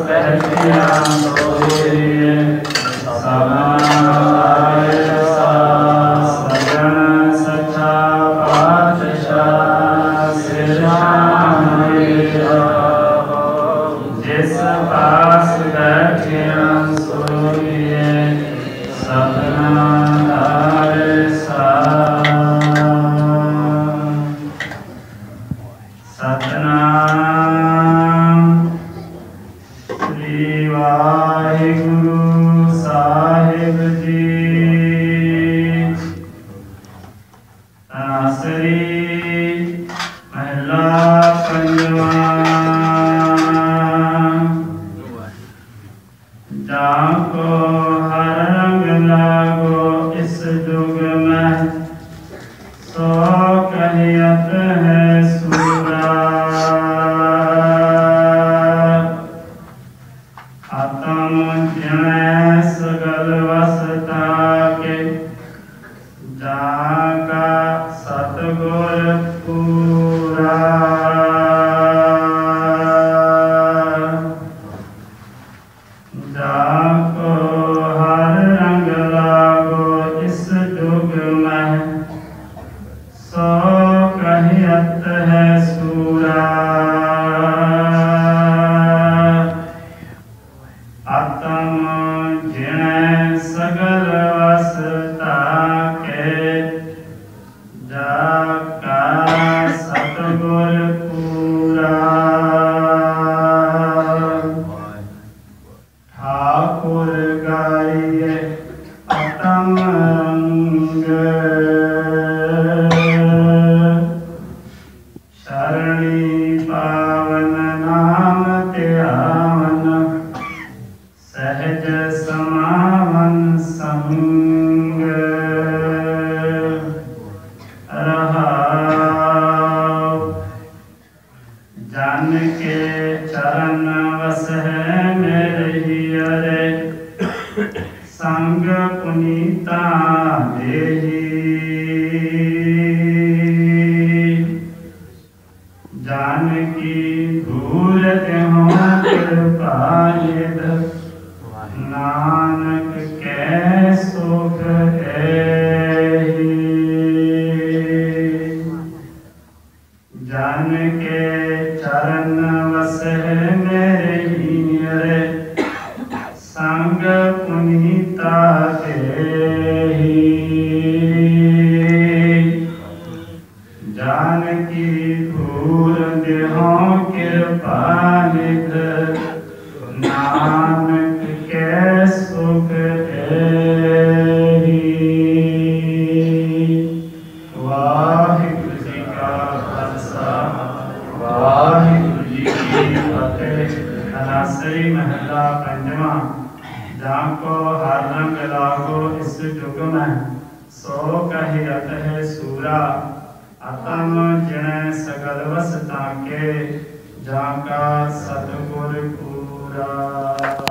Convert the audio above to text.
سبح بحمد ربه ਵਾਹਿਗੁਰੂ ਸਾਹਿਬ ਜੀ ਤਨਾਸਰੀ ਮਹਿਲਾ رہا جان کے چرن وس ہے میرے ہی جان کی دھول کے ہوں جان کے چرن وس میرے ہی سنگ پنیتا جان کی دھور دیہوں کے پالک محلہ پنجمہ جام کو ہارنا کلا کو اس جگم ہے سو کہی ہے سورا اتم جن سگل وسطان کے جام کا ستگل پورا